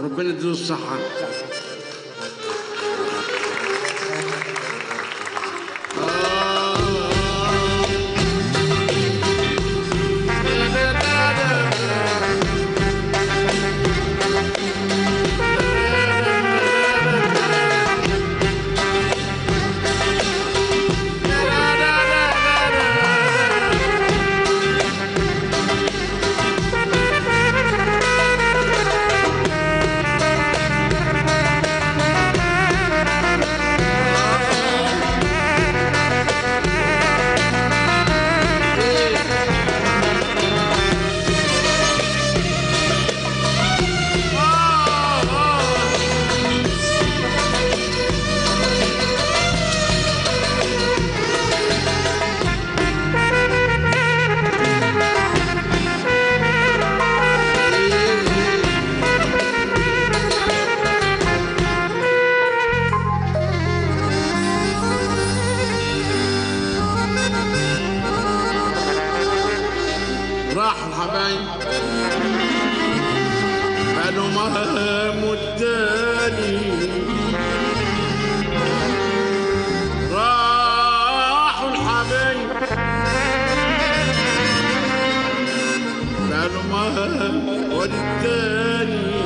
ربنا يديله الصحة. مهام التاني راحوا الحبايب قالوا مهام والتاني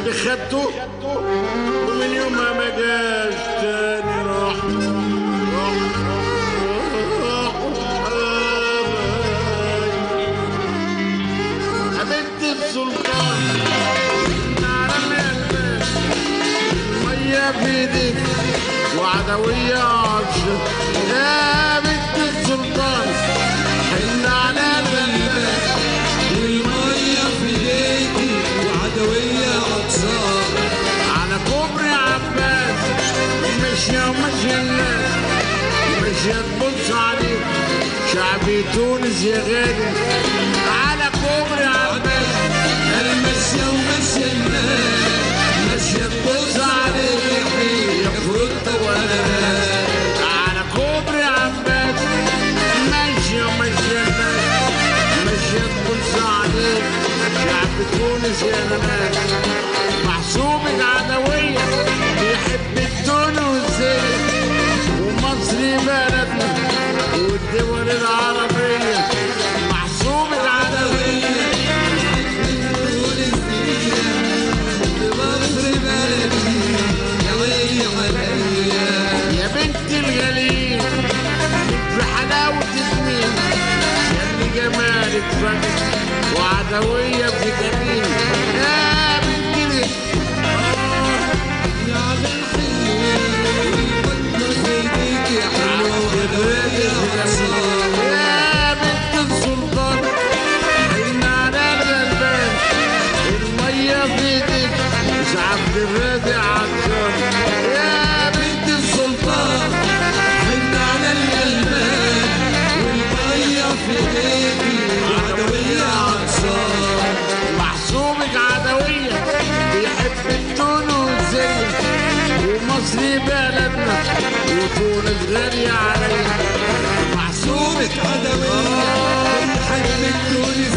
قلبي خدته ومن يوم ما جاش تاني راح. حبيبتي السلطان الباب مية في ماشية تبص عليك شعبي تونس يا غالي على كوبري عباس أنا ماشية وماشية الناس ماشية تبص عليكي يا فروتة وأنا على كوبري عباس ماشية وماشية الناس ماشية تبص عليك شعب تونس يا ناس محسوبك عدوية بلدنا والدول العربية محسوبك عدوية يا بنت الجليل في حلاوة الدين يا جمالك فجر وعدوية في جميل. تونس غالية عليا صوبة عدوية الحجم التونسي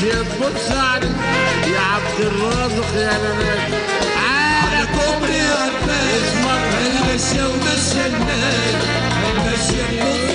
ماشية تبص علي يا عبد الرازق يا ناس على كوبري عباس المشية ومشية الناس. المشية تبص